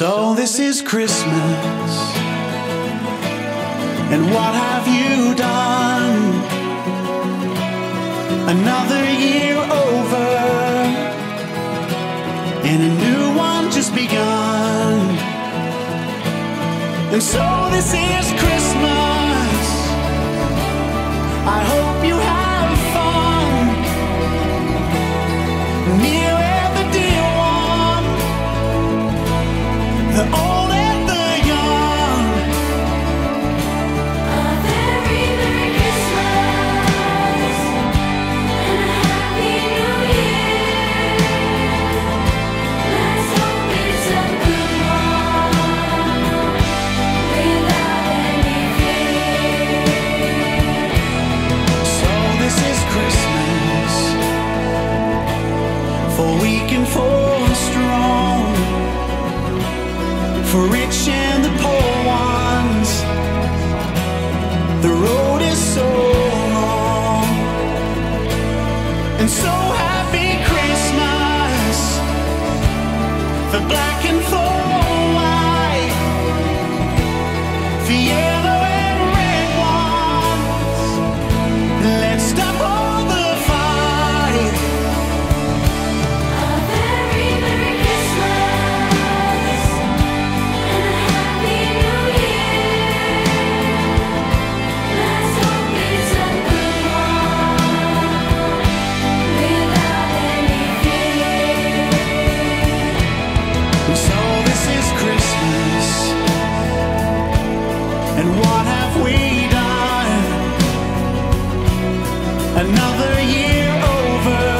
So this is Christmas. And what have you done? Another year over. And a new one just begun. And so this is Christmas. For weak and for strong, for rich and the poor ones. The road is so long, and so happy Christmas for black and for white, for And what have we done? Another year over.